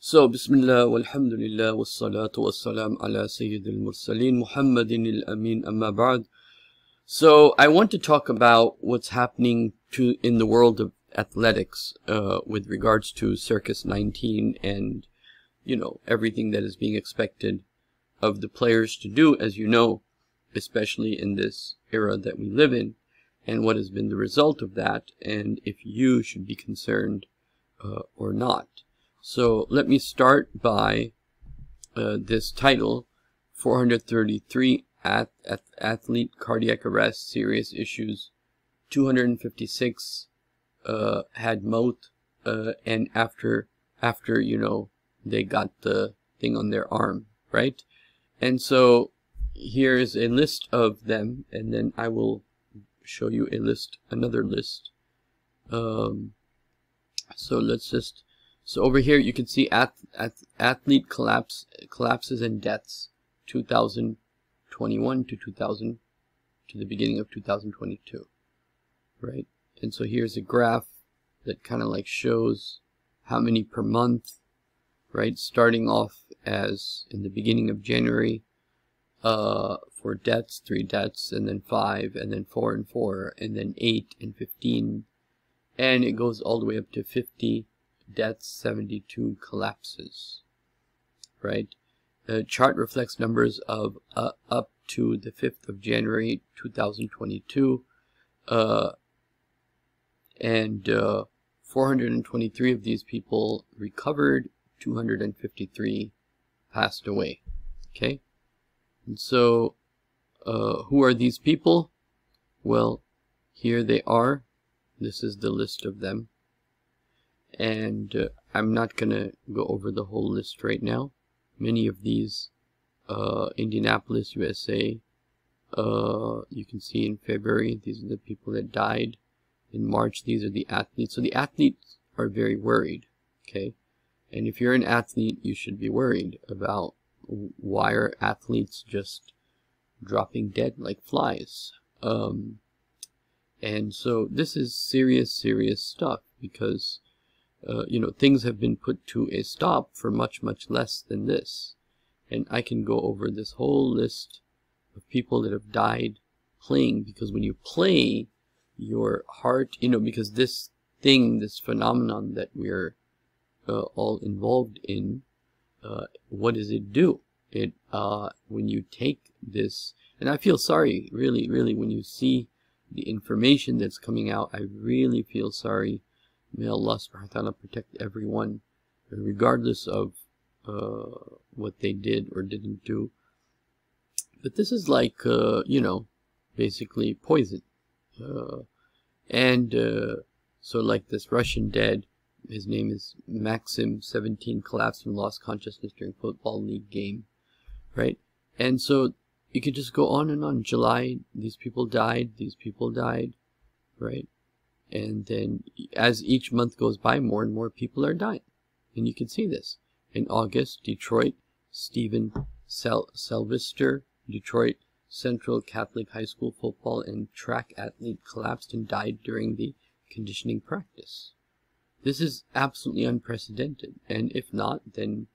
So, Bismillah, walhamdulillah, wassalatu wassalam ala Sayyid al-Mursaleen, Muhammadin al-Amin, amma ba'd. So, I want to talk about what's happening to in the world of athletics uh, with regards to Circus 19 and, you know, everything that is being expected of the players to do, as you know, especially in this era that we live in, and what has been the result of that, and if you should be concerned uh, or not. So let me start by uh, this title, 433 at, at Athlete Cardiac Arrest, Serious Issues, 256 uh, had mouth, uh, and after, after, you know, they got the thing on their arm, right? And so here's a list of them, and then I will show you a list, another list. Um, so let's just so over here you can see at, at, athlete collapse collapses and deaths 2021 to 2000 to the beginning of 2022 right? And so here's a graph that kind of like shows how many per month right? Starting off as in the beginning of January uh, for deaths three deaths and then five and then four and four and then eight and 15 and it goes all the way up to 50 deaths, 72 collapses, right? The chart reflects numbers of uh, up to the 5th of January 2022, uh, and uh, 423 of these people recovered, 253 passed away, okay? And so, uh, who are these people? Well, here they are. This is the list of them and uh, I'm not gonna go over the whole list right now. Many of these uh, Indianapolis USA uh, you can see in February these are the people that died. In March these are the athletes. So the athletes are very worried okay? And if you're an athlete you should be worried about why are athletes just dropping dead like flies? Um, and so this is serious serious stuff because uh, you know, things have been put to a stop for much, much less than this. And I can go over this whole list of people that have died playing because when you play, your heart, you know, because this thing, this phenomenon that we're uh, all involved in, uh, what does it do? It, uh, when you take this, and I feel sorry, really, really, when you see the information that's coming out, I really feel sorry May Allah subhanahu wa ta'ala protect everyone, regardless of uh, what they did or didn't do. But this is like, uh, you know, basically poison. Uh, and uh, so like this Russian dead, his name is Maxim, 17, collapsed and lost consciousness during football league game, right? And so you could just go on and on. July, these people died, these people died, right? And then as each month goes by, more and more people are dying. And you can see this. In August, Detroit, Stephen Sel Sylvester, Detroit Central Catholic High School football and track athlete collapsed and died during the conditioning practice. This is absolutely unprecedented. And if not, then,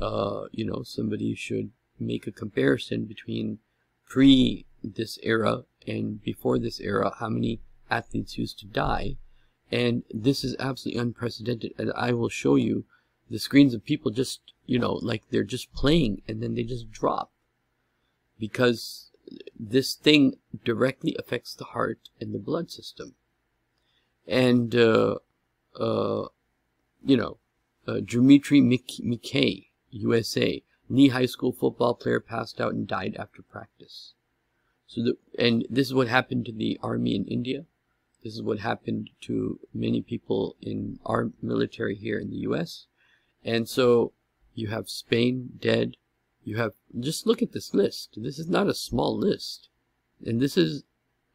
uh, you know, somebody should make a comparison between pre this era and before this era, how many athletes used to die. And this is absolutely unprecedented. And I will show you the screens of people just, you know, like they're just playing and then they just drop. Because this thing directly affects the heart and the blood system. And, uh, uh, you know, uh, Dmitry Mikkei, USA, knee High School football player passed out and died after practice. So the, and this is what happened to the army in India. This is what happened to many people in our military here in the U.S. And so you have Spain dead. You have, just look at this list. This is not a small list. And this is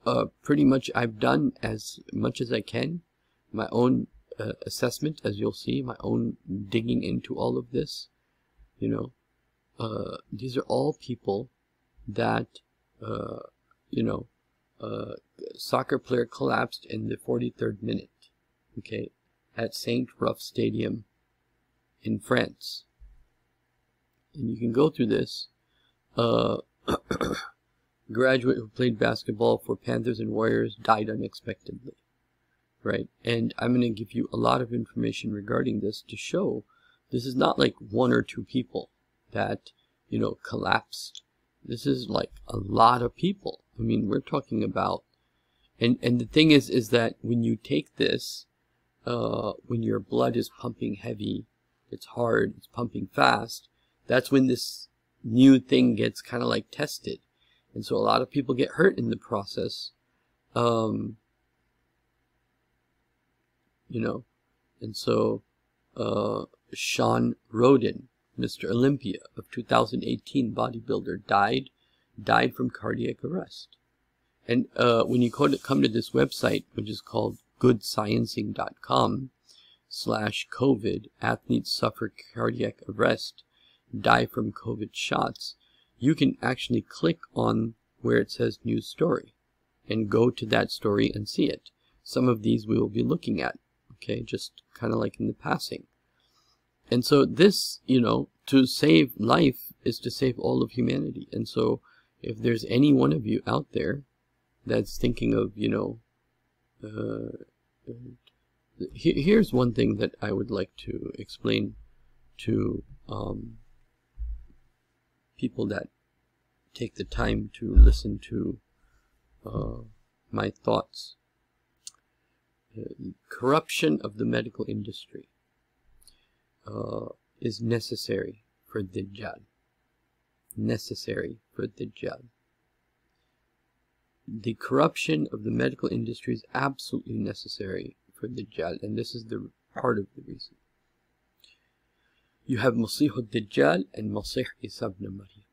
uh, pretty much, I've done as much as I can. My own uh, assessment, as you'll see, my own digging into all of this. You know, uh, these are all people that, uh, you know, uh, soccer player collapsed in the 43rd minute, okay, at St. Ruff Stadium in France. And you can go through this. Uh, graduate who played basketball for Panthers and Warriors died unexpectedly. Right? And I'm going to give you a lot of information regarding this to show this is not like one or two people that, you know, collapsed. This is like a lot of people. I mean, we're talking about, and, and the thing is, is that when you take this, uh, when your blood is pumping heavy, it's hard, it's pumping fast, that's when this new thing gets kind of like tested. And so a lot of people get hurt in the process. Um, you know, and so uh, Shawn Rhoden, Mr. Olympia of 2018 bodybuilder, died died from cardiac arrest. And uh, when you come to this website, which is called goodsciencing.com slash COVID, athletes suffer cardiac arrest, die from COVID shots, you can actually click on where it says news story and go to that story and see it. Some of these we will be looking at, okay, just kind of like in the passing. And so this, you know, to save life is to save all of humanity. And so if there's any one of you out there that's thinking of, you know, uh, here's one thing that I would like to explain to um, people that take the time to listen to uh, my thoughts. Uh, corruption of the medical industry uh, is necessary for the Dajjal. Necessary for the Dajjal The corruption of the medical industry is absolutely necessary for Dajjal, and this is the part of the reason. You have Masih al-Dajjal and Masih Isa ibn Maryam.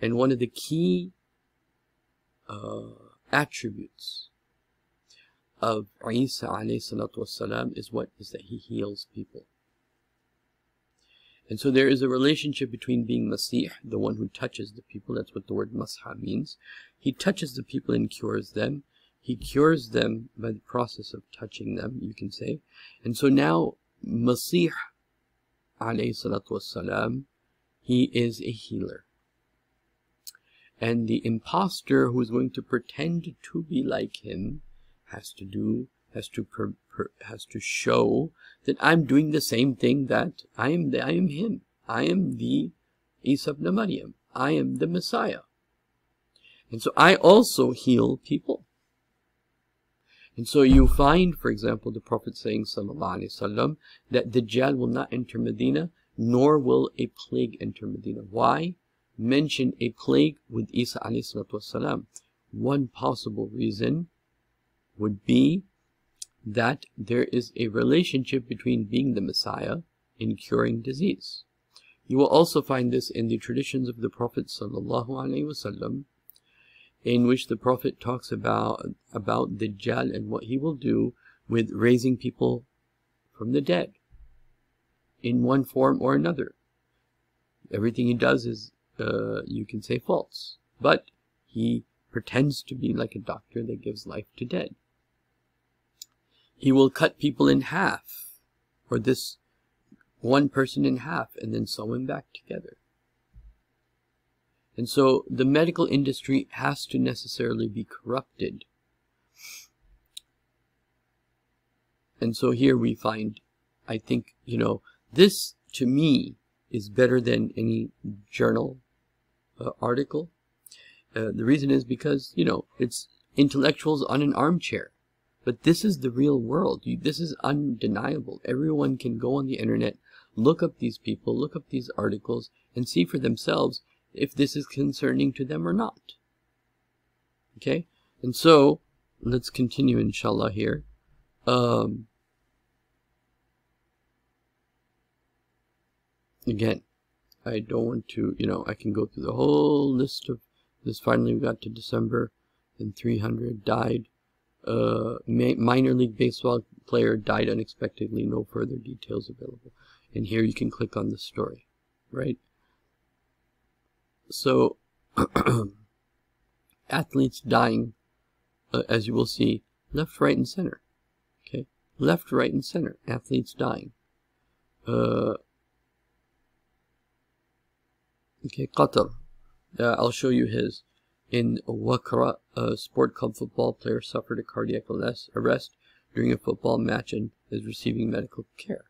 And one of the key uh, attributes of Isa والسلام, is what? Is that he heals people. And so there is a relationship between being Masih, the one who touches the people, that's what the word Masha means. He touches the people and cures them. He cures them by the process of touching them, you can say. And so now, Masih, alayhi salatu wasalam, he is a healer. And the impostor who is going to pretend to be like him has to do, has to has to show that I'm doing the same thing that I am the, I am him. I am the Isa Maryam. I am the Messiah. And so I also heal people. And so you find, for example, the Prophet saying, Sallallahu Alaihi Wasallam, that Dajjal will not enter Medina, nor will a plague enter Medina. Why? Mention a plague with Isa salatu. One possible reason would be that there is a relationship between being the Messiah and curing disease. You will also find this in the traditions of the Prophet wasallam, in which the Prophet talks about about Dajjal and what he will do with raising people from the dead in one form or another. Everything he does is uh, you can say false. But he pretends to be like a doctor that gives life to dead. He will cut people in half, or this one person in half, and then sew him back together. And so the medical industry has to necessarily be corrupted. And so here we find, I think, you know, this to me is better than any journal uh, article. Uh, the reason is because, you know, it's intellectuals on an armchair. But this is the real world. You, this is undeniable. Everyone can go on the internet, look up these people, look up these articles, and see for themselves if this is concerning to them or not. Okay? And so, let's continue inshallah here. Um, again, I don't want to, you know, I can go through the whole list of this. Finally, we got to December, and 300 died. Uh, minor league baseball player died unexpectedly. No further details available. And here you can click on the story, right? So, athletes dying, uh, as you will see, left, right, and center. Okay, left, right, and center. Athletes dying. uh, okay, Qatar. Uh, I'll show you his. In Wakra, a sport club football player suffered a cardiac arrest during a football match and is receiving medical care.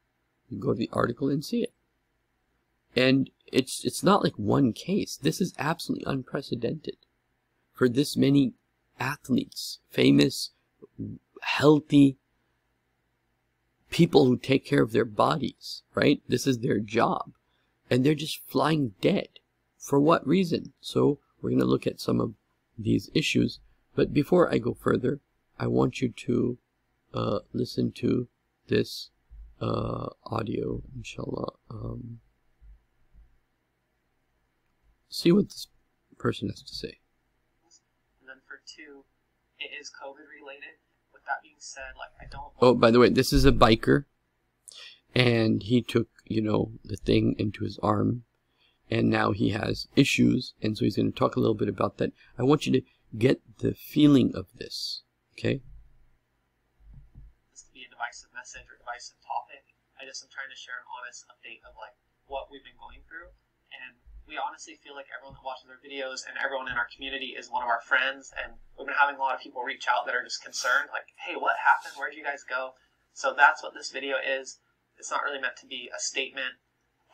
You go to the article and see it. And it's it's not like one case. This is absolutely unprecedented for this many athletes, famous, healthy people who take care of their bodies, right? This is their job. And they're just flying dead. For what reason? So we're going to look at some of these issues. But before I go further, I want you to uh, listen to this uh, audio, inshallah. Um, see what this person has to say. And then for two, it is COVID related. With that being said, like I don't. Oh, by the way, this is a biker, and he took you know the thing into his arm and now he has issues, and so he's going to talk a little bit about that. I want you to get the feeling of this, okay? This to be a divisive message or divisive topic. I just am trying to share an honest update of like what we've been going through, and we honestly feel like everyone that watches our videos and everyone in our community is one of our friends, and we've been having a lot of people reach out that are just concerned, like, hey, what happened? Where'd you guys go? So that's what this video is. It's not really meant to be a statement.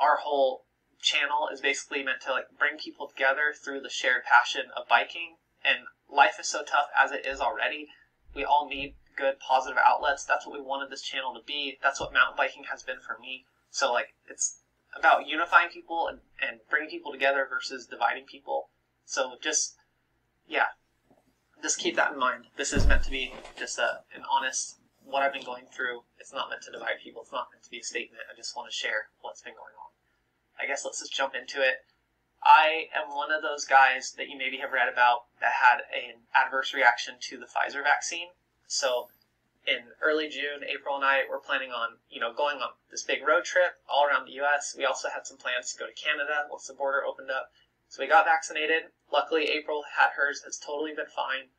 Our whole channel is basically meant to like bring people together through the shared passion of biking. And life is so tough as it is already. We all need good positive outlets. That's what we wanted this channel to be. That's what mountain biking has been for me. So like it's about unifying people and, and bringing people together versus dividing people. So just yeah, just keep that in mind. This is meant to be just a, an honest what I've been going through. It's not meant to divide people. It's not meant to be a statement. I just want to share what's been going on. I guess let's just jump into it. I am one of those guys that you maybe have read about that had an adverse reaction to the Pfizer vaccine. So in early June, April and I were planning on, you know, going on this big road trip all around the U.S. We also had some plans to go to Canada once the border opened up. So we got vaccinated. Luckily, April had hers. Has totally been fine.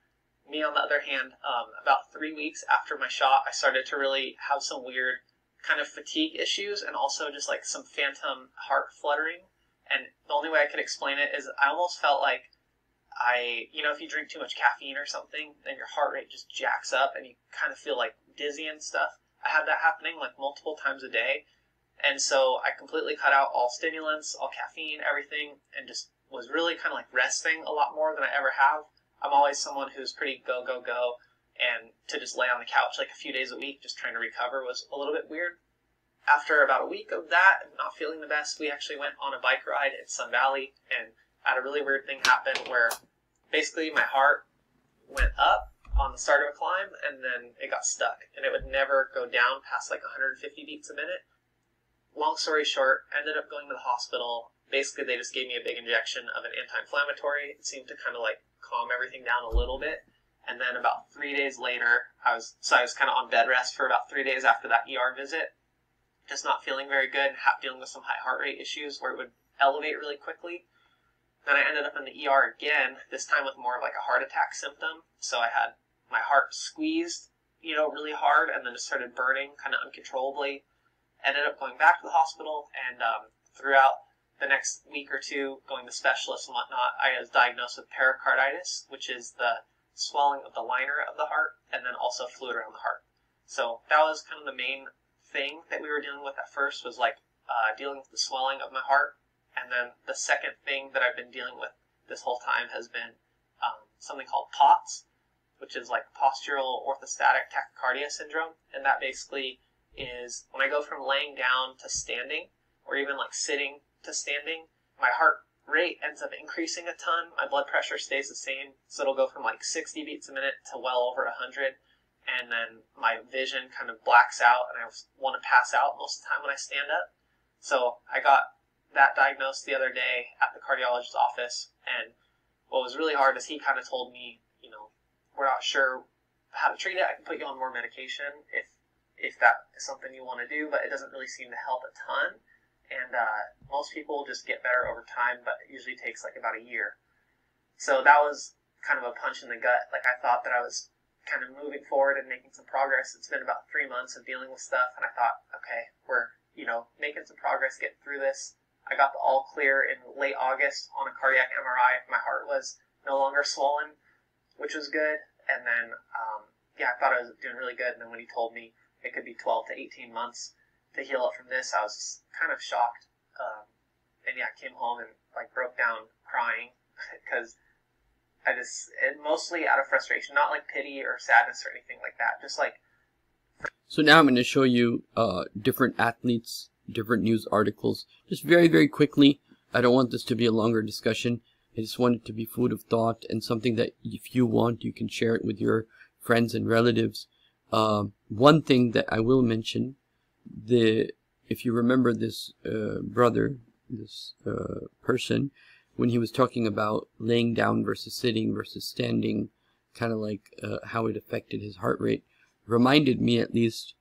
Me, on the other hand, um, about three weeks after my shot, I started to really have some weird kind of fatigue issues and also just like some phantom heart fluttering. And the only way I could explain it is I almost felt like I, you know, if you drink too much caffeine or something, then your heart rate just jacks up and you kind of feel like dizzy and stuff. I had that happening like multiple times a day. And so I completely cut out all stimulants, all caffeine, everything, and just was really kind of like resting a lot more than I ever have. I'm always someone who's pretty go, go, go and to just lay on the couch like a few days a week just trying to recover was a little bit weird. After about a week of that and not feeling the best, we actually went on a bike ride in Sun Valley and had a really weird thing happen where basically my heart went up on the start of a climb and then it got stuck and it would never go down past like 150 beats a minute. Long story short, ended up going to the hospital. Basically, they just gave me a big injection of an anti-inflammatory. It seemed to kind of like calm everything down a little bit and then about three days later, I was so I was kind of on bed rest for about three days after that ER visit, just not feeling very good, dealing with some high heart rate issues where it would elevate really quickly. Then I ended up in the ER again, this time with more of like a heart attack symptom. So I had my heart squeezed, you know, really hard, and then it started burning kind of uncontrollably. Ended up going back to the hospital, and um, throughout the next week or two, going to specialists and whatnot, I was diagnosed with pericarditis, which is the swelling of the liner of the heart, and then also fluid around the heart. So that was kind of the main thing that we were dealing with at first was like uh, dealing with the swelling of my heart, and then the second thing that I've been dealing with this whole time has been um, something called POTS, which is like postural orthostatic tachycardia syndrome, and that basically is when I go from laying down to standing, or even like sitting to standing, my heart rate ends up increasing a ton. My blood pressure stays the same, so it'll go from like 60 beats a minute to well over 100. And then my vision kind of blacks out, and I want to pass out most of the time when I stand up. So I got that diagnosed the other day at the cardiologist's office, and what was really hard is he kind of told me, you know, we're not sure how to treat it. I can put you on more medication if if that is something you want to do, but it doesn't really seem to help a ton and uh, most people just get better over time, but it usually takes like about a year. So that was kind of a punch in the gut. Like I thought that I was kind of moving forward and making some progress. It's been about three months of dealing with stuff, and I thought, okay, we're you know, making some progress, getting through this. I got the all clear in late August on a cardiac MRI. My heart was no longer swollen, which was good. And then, um, yeah, I thought I was doing really good. And then when he told me it could be 12 to 18 months to heal up from this, I was just kind of shocked. Um, and yeah, I came home and like broke down crying because I just, and mostly out of frustration, not like pity or sadness or anything like that. Just like. So now I'm going to show you uh, different athletes, different news articles, just very, very quickly. I don't want this to be a longer discussion. I just want it to be food of thought and something that if you want, you can share it with your friends and relatives. Um, one thing that I will mention, the if you remember this uh, brother, this uh, person, when he was talking about laying down versus sitting versus standing, kind of like uh, how it affected his heart rate, reminded me at least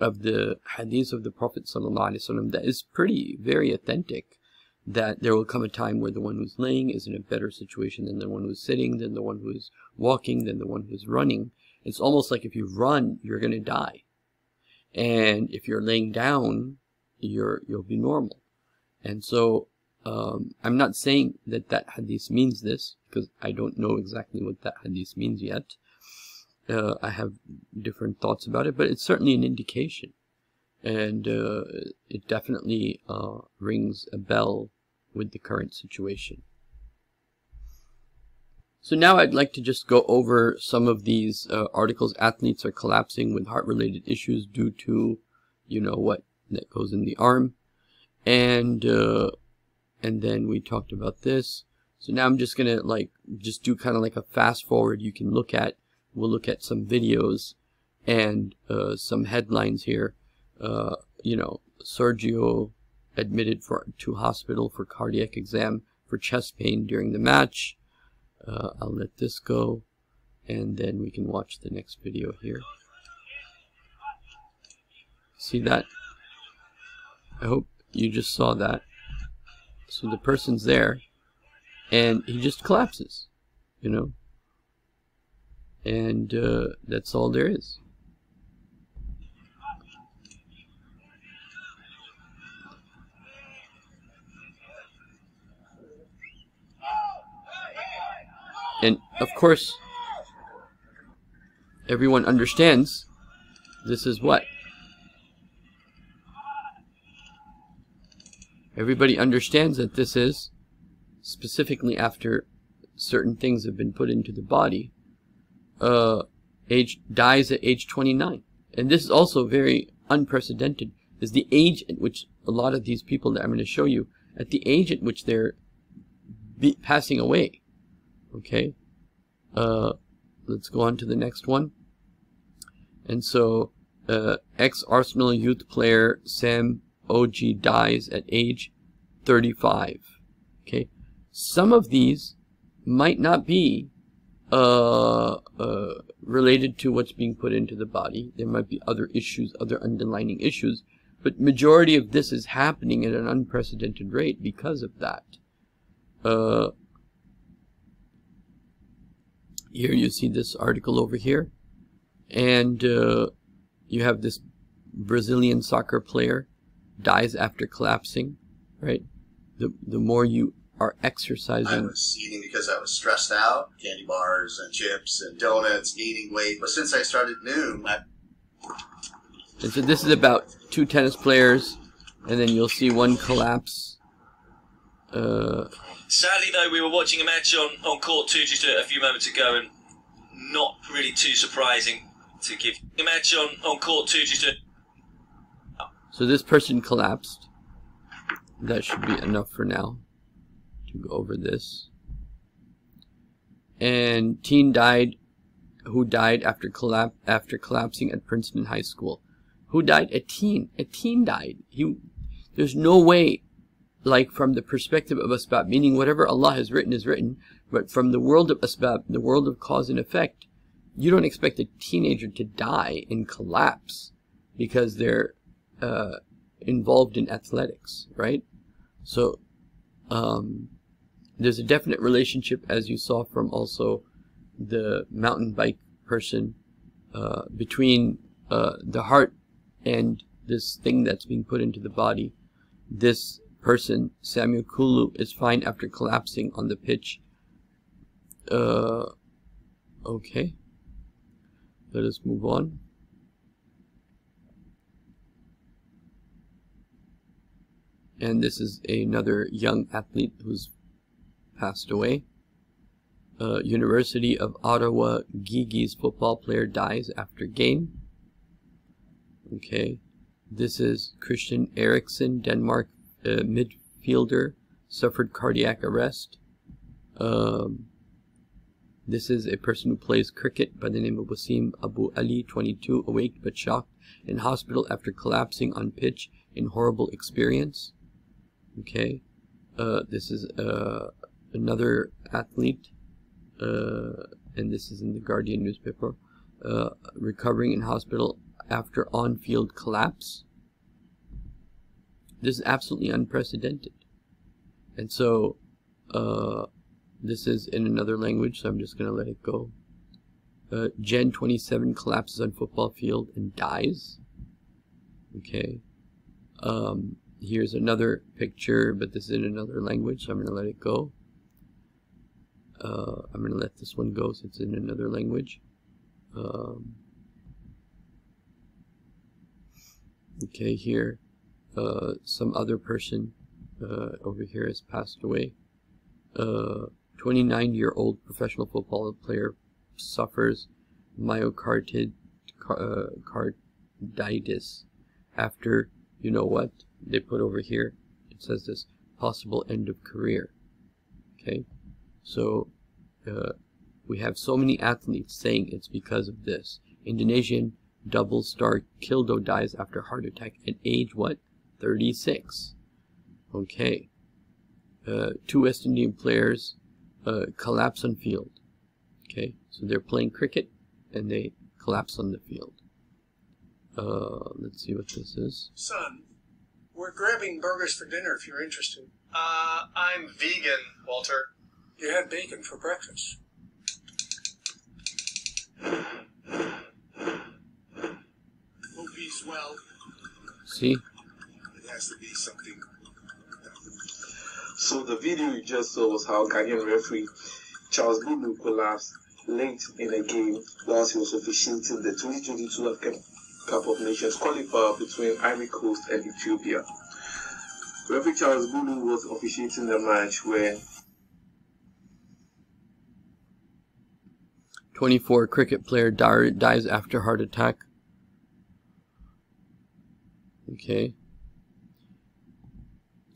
of the hadith of the Prophet ﷺ that is pretty, very authentic. That there will come a time where the one who's laying is in a better situation than the one who's sitting, than the one who is walking, than the one who's running. It's almost like if you run, you're going to die. And if you're laying down, you're, you'll be normal. And so um, I'm not saying that that hadith means this because I don't know exactly what that hadith means yet. Uh, I have different thoughts about it, but it's certainly an indication. And uh, it definitely uh, rings a bell with the current situation. So now I'd like to just go over some of these uh, articles. Athletes are collapsing with heart-related issues due to, you know, what that goes in the arm. And uh, and then we talked about this. So now I'm just gonna like just do kind of like a fast forward. You can look at. We'll look at some videos and uh, some headlines here. Uh, you know, Sergio admitted for to hospital for cardiac exam for chest pain during the match. Uh, I'll let this go, and then we can watch the next video here. See that? I hope you just saw that. So the person's there, and he just collapses, you know. And uh, that's all there is. And of course, everyone understands this is what? Everybody understands that this is specifically after certain things have been put into the body. Uh, age dies at age 29. And this is also very unprecedented. Is the age at which a lot of these people that I'm going to show you, at the age at which they're passing away. Okay. Uh, let's go on to the next one. And so, uh, ex-Arsenal youth player Sam Ogie dies at age 35. Okay. Some of these might not be uh, uh, related to what's being put into the body. There might be other issues, other underlining issues, but majority of this is happening at an unprecedented rate because of that. Uh, here you see this article over here, and uh, you have this Brazilian soccer player dies after collapsing, right? The the more you are exercising. I was eating because I was stressed out, candy bars and chips and donuts, gaining weight. But since I started noon, I... and so this is about two tennis players, and then you'll see one collapse. Uh, Sadly, though, we were watching a match on, on court two just a, a few moments ago, and not really too surprising to give a match on, on court two just a. So this person collapsed. That should be enough for now to go over this. And teen died who died after collapse after collapsing at Princeton High School. Who died? A teen. A teen died. He there's no way like from the perspective of asbab, meaning whatever Allah has written is written, but from the world of asbab, the world of cause and effect, you don't expect a teenager to die and collapse because they're uh, involved in athletics, right? So um, there's a definite relationship, as you saw from also the mountain bike person, uh, between uh, the heart and this thing that's being put into the body. This person, Samuel Kalu, is fine after collapsing on the pitch. Uh, okay. Let us move on. And this is another young athlete who's passed away. Uh, University of Ottawa Gee-Gees football player dies after game. Okay. This is Christian Eriksen, Denmark midfielder, suffered cardiac arrest. Um, this is a person who plays cricket by the name of Wasim Abu Ali, 22, awake but shocked, in hospital after collapsing on pitch in horrible experience. Okay. Uh, this is uh, another athlete, uh, and this is in the Guardian newspaper, uh, recovering in hospital after on-field collapse. This is absolutely unprecedented. And so, uh, this is in another language, so I'm just going to let it go. Uh, Gen 27 collapses on football field and dies. Okay. Um, here's another picture, but this is in another language, so I'm going to let it go. Uh, I'm going to let this one go since it's in another language. Um, okay, here, uh, some other person uh, over here has passed away. Uh, 29 year old professional football player suffers myocarditis uh, after, you know what, they put over here, it says this, possible end of career. Okay, so uh, we have so many athletes saying it's because of this. Indonesian double star Kido dies after heart attack at age what? 36. Okay. Uh, two West Indian players uh, collapse on field. Okay, so they're playing cricket and they collapse on the field. Uh, let's see what this is. Son, we're grabbing burgers for dinner if you're interested. Uh, I'm vegan, Walter. You had bacon for breakfast. Hope he's well. See? Has to be something. So the video you just saw was how Ghanaian referee Charles Bulu collapsed late in a game whilst he was officiating the 2022 African Cup of Nations qualifier between Ivory Coast and Ethiopia. Referee Charles Bulu was officiating the match where 24 cricket player dies after heart attack. Okay.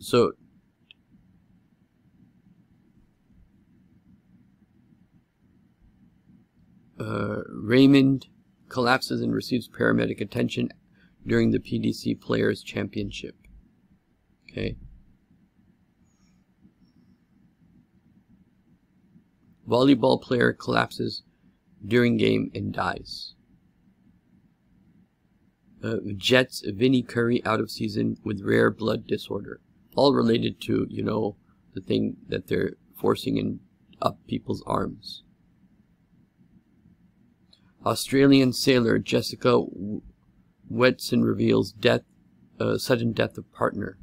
So uh, Raymond collapses and receives paramedic attention during the PDC Players Championship. Okay. Volleyball player collapses during game and dies. Uh, Jets Vinny Curry out of season with rare blood disorder. All related to, you know, the thing that they're forcing in up people's arms. Australian sailor Jessica Watson reveals death, uh, sudden death of partner.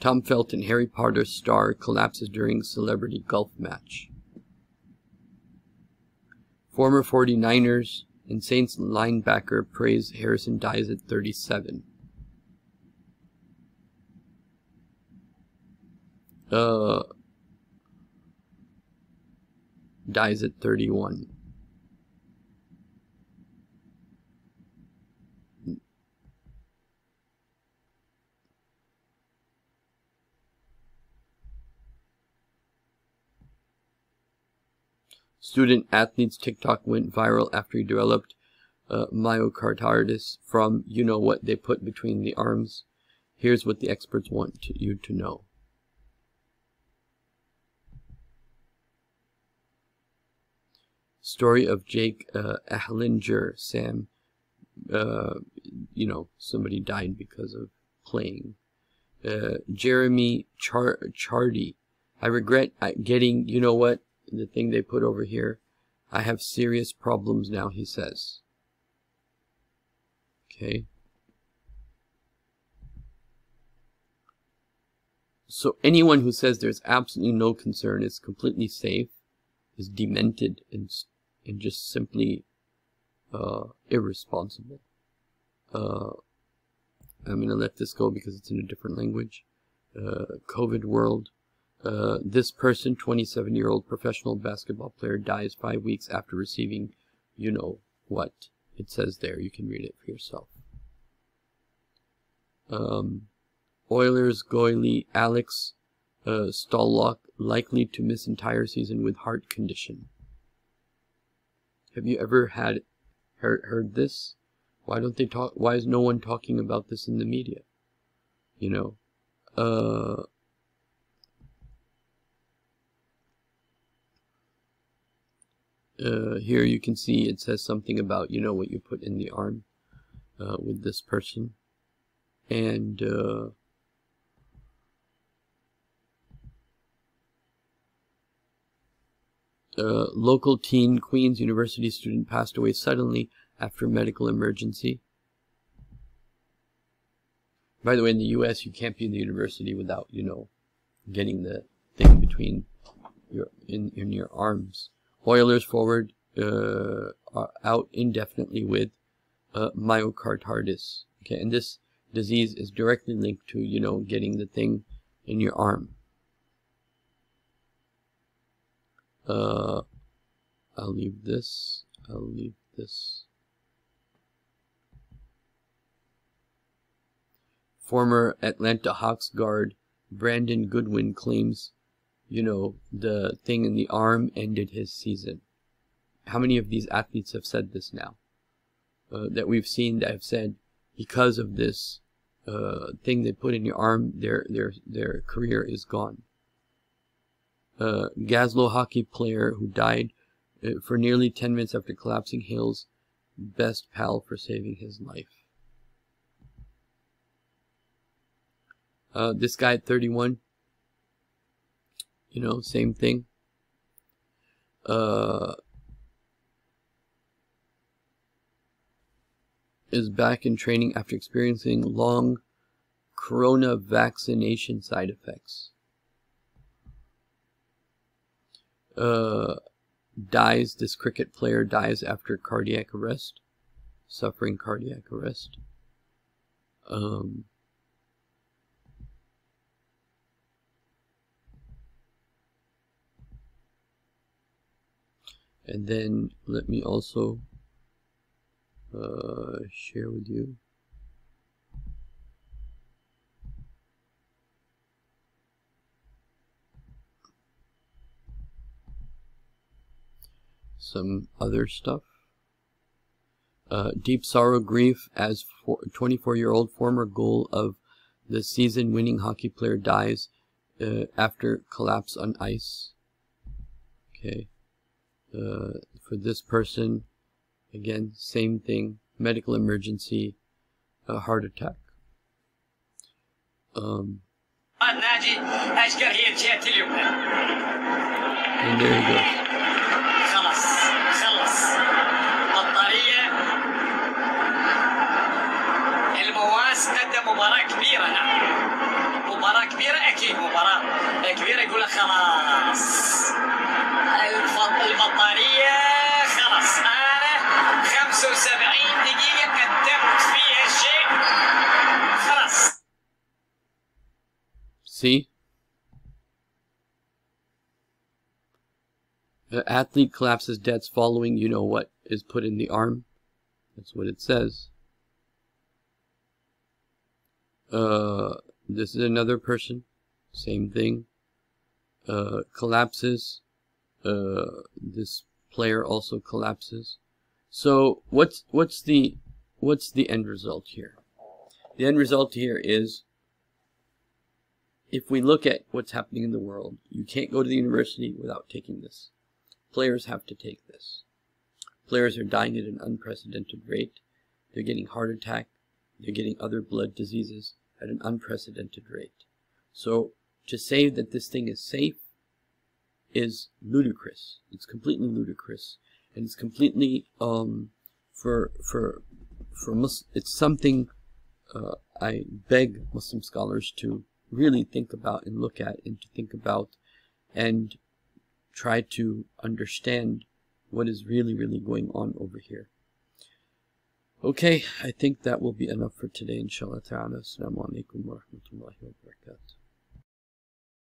Tom Felton, Harry Potter star, collapses during celebrity golf match. Former 49ers and Saints linebacker Parys Haralson dies at 37. Uh, dies at 31. Student athlete's TikTok went viral after he developed uh, myocarditis from you know what they put between the arms. Here's what the experts want to, you to know. Story of Jake uh, Sam. Uh, you know, somebody died because of playing. Uh, Jeremy Char Chardy. I regret uh, getting, you know what, the thing they put over here. I have serious problems now, he says. Okay. So anyone who says there's absolutely no concern is completely safe, is demented and, and just simply uh, irresponsible. Uh, I'm going to let this go because it's in a different language. Uh, COVID world. Uh, this person, 27 year old professional basketball player, dies five weeks after receiving, you know what. It says there. You can read it for yourself. Um, Oilers goalie Alex uh, Stalock likely to miss entire season with heart condition. Have you ever had heard, heard this? Why don't they talk? Why is no one talking about this in the media? You know, uh, uh, here you can see it says something about you know what you put in the arm uh, with this person, and uh, uh, local teen Queen's University student passed away suddenly after medical emergency. By the way, in the U.S., you can't be in the university without, you know, getting the thing between your in in your arms. Oilers forward uh, out indefinitely with uh, myocarditis. Okay, and this disease is directly linked to you know getting the thing in your arm. Uh, I'll leave this. I'll leave this. Former Atlanta Hawks guard Brandon Goodwin claims, you know, the thing in the arm ended his season. How many of these athletes have said this now? Uh, that we've seen that have said because of this uh, thing they put in your arm, their their their career is gone. Uh, hockey player who died uh, for nearly 10 minutes after collapsing hails best pal for saving his life. Uh, this guy at 31, you know, same thing. Uh, is back in training after experiencing long corona vaccination side effects. Uh, dies, this cricket player dies after cardiac arrest, suffering cardiac arrest. Um, and then let me also uh, share with you some other stuff. Uh, deep sorrow, grief as 24-year-old former goal of the season-winning hockey player dies uh, after collapse on ice. Okay Uh, for this person, again, same thing, medical emergency, a heart attack. Um, and there he goes. مباراة كبيرة نعم مباراة كبيرة أكيد مباراة كبيرة يقول لك خلاص البطارية خلاص أنا 75 دقيقة قدمت فيها شيء خلاص See? The athlete collapses deaths following you know what is put in the arm. That's what it says. Uh, this is another person. Same thing. Uh, collapses. uh, this player also collapses. So what's what's the what's the end result here? The end result here is if we look at what's happening in the world, you can't go to the university without taking this. Players have to take this. Players are dying at an unprecedented rate. They're getting heart attack. They're getting other blood diseases at an unprecedented rate. So to say that this thing is safe is ludicrous. It's completely ludicrous. and it's completely um, for for for Mus it's something uh, I beg Muslim scholars to really think about and look at and to think about and try to understand what is really really going on over here. Okay, I think that will be enough for today, inshallah ta'ala. Assalamu alaikum wa rahmatullahi wa barakatuh.